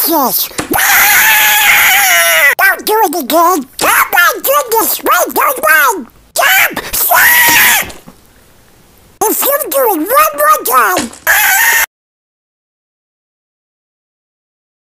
Texas. Don't do it again. Oh my goodness, wait, don't run. Jump! Stop! If you do it one more time,